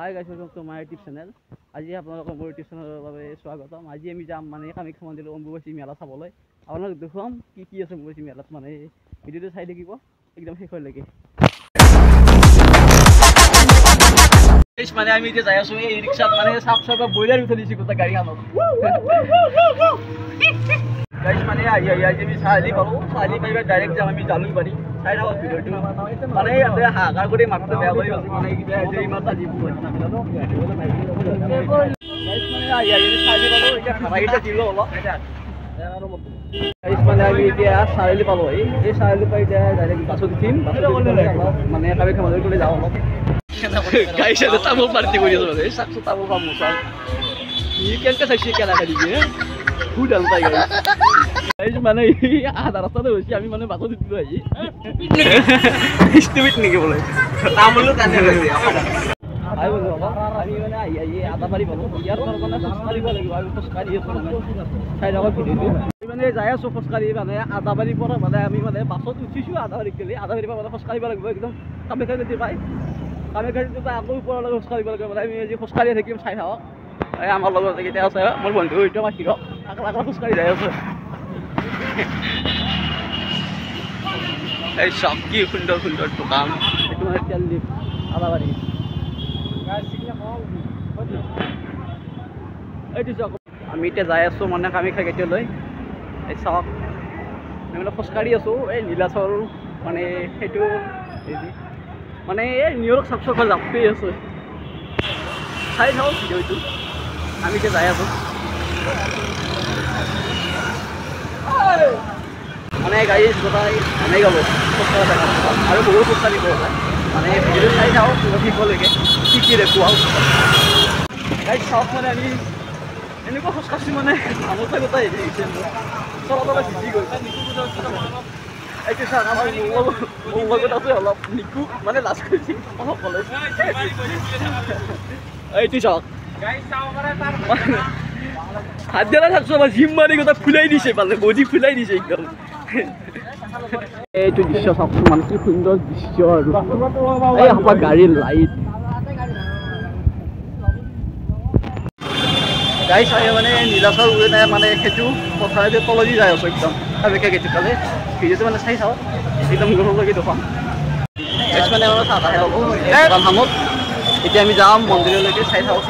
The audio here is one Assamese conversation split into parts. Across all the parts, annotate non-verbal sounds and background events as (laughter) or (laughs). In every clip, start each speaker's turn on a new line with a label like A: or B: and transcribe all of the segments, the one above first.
A: Hi guys my YouTube channel আজি আপোনালোকৰ মোৰ ইউটিউব চেনেলৰ বাবে স্বাগতম। আজি আমি যাম মানে কামাখ্যা মন্দিৰৰ অম্বুবাচী মেলা চাবলৈ। আপোনালোক দেখুৱাম কি কি আছে অম্বুবাচী মেলাত। মানে ভিডিঅ'টো চাই থাকিব একদম শেষলৈকে মানে আমি এতিয়া যাই আছো এই ৰিক্সাত। মানে চাপ চাপ ব্ৰইলাৰ উঠাই দিছোঁ গোটেই গাড়ীখনত মানে আহি আহি আজি আমি চাৰিআলি পালোঁ। চাৰিআলি পাই ডাইৰেক্ট যাম আমি জালুকবাৰী। মানে আমি এতিয়া চাৰিআলি পালোঁ এই চাৰিআলি পাই এতিয়া ডাইৰেক্ট বাছত উঠিম মানে কামাখ্যা মন্দিৰলৈ যাওঁ অলপ গাইছ তামোল পাৰ্টি কৰি আছোঁ মানে চাকচো তামোল পাম কেনেকৈ চাইছে কেনেকৈ দিবি ফুডাল পাই গাইছ মানে আধা ৰাস্তাতে হৈছে আমি মানে বাছত উঠিলোঁ আহি। (laughs) ষ্টুপিড নেকি বোলে?
B: তামোলো কানে লৈছে
A: আহি বলো অলপ আমি মানে আহি আহি আধা পাৰি পালোঁ। ইয়াৰ পৰা মানে খোজকাঢ়িব লাগিব আমি খোজকাঢ়ি আছোঁ মানে। চাই থাকক ভিডিঅ'টো আমি মানে যাই আছোঁ খোজকাঢ়ি মানে আধা বাৰীৰ পৰা মানে আমি মানে বাছত উঠিছোঁ আধা বাৰীত গ'লে। আধা বাৰীৰ পৰা মানে খোজকাঢ়িব লাগিব একদম কামাখ্যা নদী পাই কামাখ্যা নদী পাই আকৌ ওপৰলৈ খোজকাঢ়িব লাগিব। মানে আমি আজি খোজকাঢ়ি থাকিম চাই থাকক। আমাৰ লগত কেতিয়া আছে মোৰ বন্ধু এইটো আমাৰ হিৰক আকলা আকলা খোজকাঢ়ি যাই আছে। এই চব কি সুন্দৰ সুন্দৰ দোকান মানে তেল দিম আদাবাৰী এইটো চাওক আমি এতিয়া যাই আছোঁ মানে কামাখ্যা গেটলৈ এই চাওক, আমি মানে খোজকাঢ়ি আছোঁ। এই নীলাচল মানে সেইটো মানে এই নিউয়ৰ্ক চাপ চাপ জাপি আছোঁ। চাই থাকক ভিডিঅ'টো। আমি এতিয়া যাই আছোঁ। মানে গাড়ী গোটাই এনেই গ'লো খোজকাঢ়া জেগা আৰু বহুত খোজকাঢ়িব যায় মানে ভিডিঅ'টো চাই যাওঁ শেষলৈকে কি কি দেখুৱাওঁ গাড়ী চাওক মানে আমি এনেকুৱা খোজকাঢ়িছোঁ মানে গামোচা গোটাই হেৰি হৈছে মোৰ চলা তলা ভিজি গ'ল এইটো চাওক আমাৰ মোৰ লগত মোৰ লগত আছে অলপ নিকু মানে লাজ কৰিছে অলপ কলেজ এইটো চাওক হাত দিয়া থাকছো আমাৰ জিম মাৰি গোটেই ফুলাই দিছে পালে বডি ফুলাই দিছে একদম এইটো দৃশ্য চাওকচোন মানে কি সুন্দৰ দৃশ্য আৰু। এই আমাৰ গাড়ীৰ লাইট গাড়ী চাই মানে নীলাচল উৰে মানে সেইটো পথাৰেদি তলেদি যাই আছোঁ একদম। গেটটো ফালে। ভিডিঅ'টো মানে চাই চাওঁ। একদম গৰমলৈকে দেখুৱাম। মানে আমাৰ চাহ তাহে হ'ব এতিয়া আমি যাম মন্দিৰলৈকে চাই থাকক।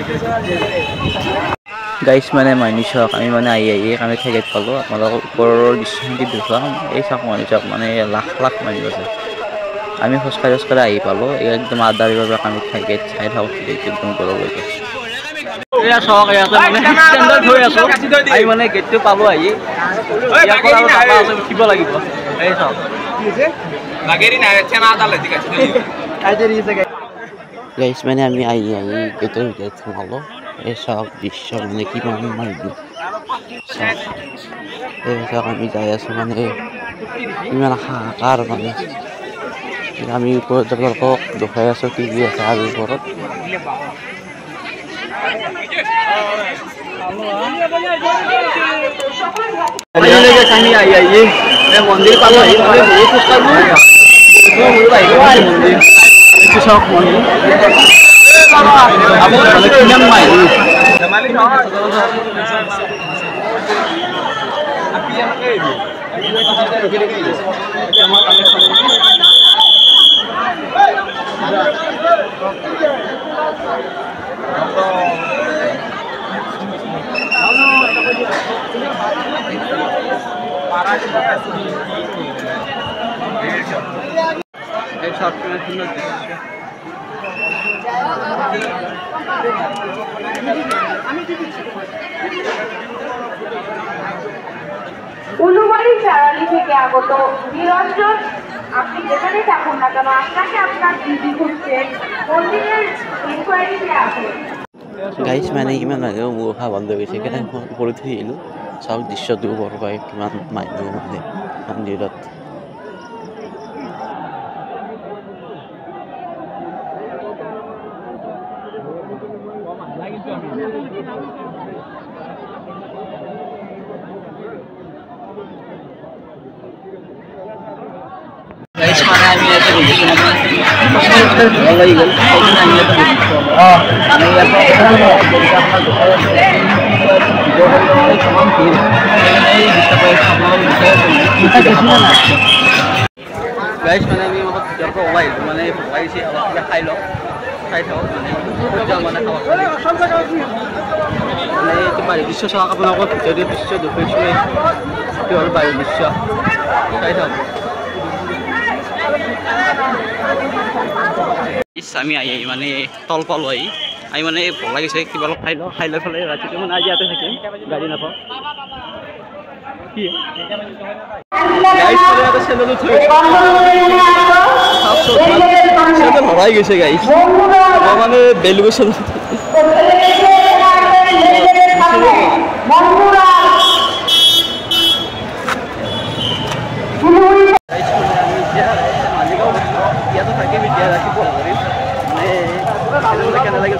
C: গাইছ মানে মানি চাওক আমি মানে আহি আহি কামাখ্যা গেট পালোঁ। আপোনালোকক ওপৰৰ দৃশ্যখিনি দেখুৱাম। এই চাওক মানি চাওক মানে লাখ লাখ মানুহ আছে। আমি খোজকাঢ়ি খোজকাঢ়ি আহি পালোঁ। এই একদম আদাৰিৰ পৰা কামাখ্যা গেট চাই থাকক একদম ওপৰলৈকে
A: এয়া চাওক ইয়াতে মানে ষ্টেণ্ডাৰ্ড হৈ আছোঁ। আমি মানে গেটটো পালোঁ আহি। ইয়াৰ পৰা আৰু ডাবা আছে উঠিব লাগিব। এই চাওক।
B: লাগেরি না চেনা আদা লেজি গাছ
C: গাইছ মানে আমি আহি আহি গেটৰ ভিতৰত সোমালোঁ। এই চাওক দৃশ্য মানে কিমান মানুহ চাওক এই চাওক আমি যাই আছোঁ মানে ইমান হাহাকাৰ মানে। আমি ওপৰত আপোনালোকক দেখুৱাই আছোঁ কি কি আছে আৰু ওপৰত।
A: মন্দিৰ পালোঁ মানে আহিব মন্দিৰ এই চাওক কিমান সুন্দৰ দৃশ্য
D: উলুবাড়ি চারালি থেকে আগত নিরঞ্জন আপনি যেখানে থাকুন না কেন আপনাকে আপনার দিদি খুঁজছে। মন্দিরের ইনকোয়ারিতে আসুন।
C: গাইছ মানে ইমান মানুহ মোৰ উশাহ বন্ধ গৈছে সেইকাৰণে ওপৰত উঠি আহিলোঁ চাওক দৃশ্যটো পৰাই কিমান মানুহ মানে মন্দিৰত
A: গাইছ মানে আমি ইয়াতে বহিছোঁ মানে ভাল লাগি গ'ল সেইকাৰণে আমি ইয়াতে বহিছোঁ খাই খাই থাকক মানে মানে বায়ু দৃশ্য চাওক আপোনালোকৰ ভিতৰীয় দৃশ্য দেখুৱাইছোঁ এইটো হ'ল বায়ু দৃশ্য চাই থাকক আমি আহি মানে তল পালোঁ আহি আমি মানে ভোক লাগিছে কিবা অলপ খাই লওঁ খাই লৈ পেলাই ৰাতিটো মানে আজি ইয়াতে থাকিম গাড়ী নাপাওঁ। কি গাইছ মানে ইয়াতে চেনেলটো থৈ চেনেল হৰাই গৈছে গাইছ মই মানে বেলুগৰ চেনেল ইয়াতে থাকিম এতিয়া ৰাতিপুৱা কৰিম মানে তেনেহ'লে কেনে লাগিল চাহ তাহ খাবলৈ মানে আমি খাবলৈ এতিয়া আমি যাই আছোঁ মানে হোটেলত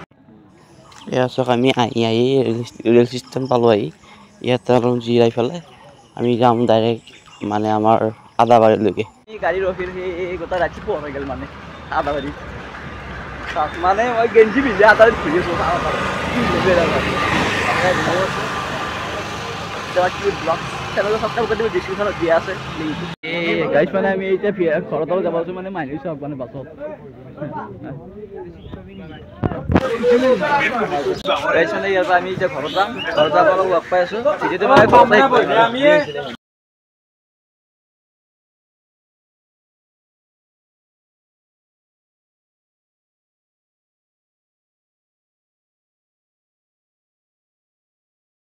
C: চাওক আমি আহি আহি ৰেল ষ্টেচন পালোঁ আহি ইয়াত জিৰাই পেলাই আমি যাম ডাইৰেক্ট মানে আমাৰ আদাবাৰীলৈকে
A: গাড়ী ৰখি ৰখি গোটেই ৰাতিপুৱা হৈ গ'ল মানে মানে আদাবাৰীত লিংকটো গাইছ মানে আমি এতিয়া ঘৰত অলপ যাব মানে মানুহ চাওক মানে বাছত। গাইছ মানে ইয়াৰ পৰা আমি এতিয়া ঘৰত যাম। ঘৰত যাব লগ পাই আছোঁ।